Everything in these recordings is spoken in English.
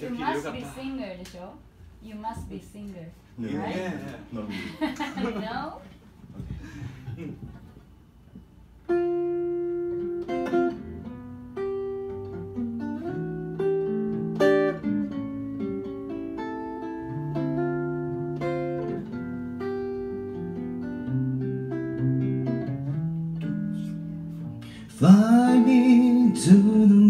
You must be singer でしょ You must be singer No, Right? Yeah. not really. No? Fly me to the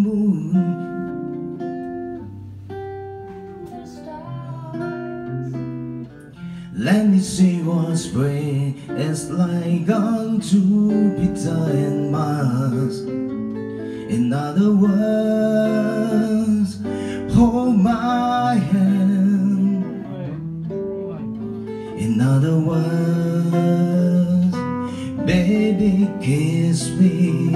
Let me see what spring is like on Jupiter and Mars. In other words, hold my hand. In other words, baby, kiss me.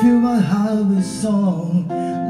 Fill my heart with song,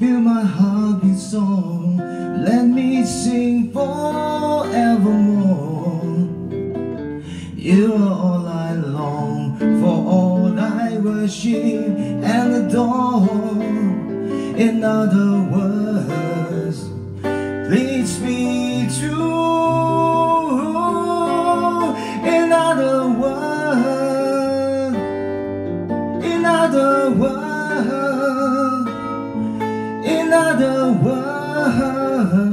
Feel my heart beat song. Let me sing forevermore. You are all I long For all I worship and adore. In other words Leads me to In other words In other words. the world.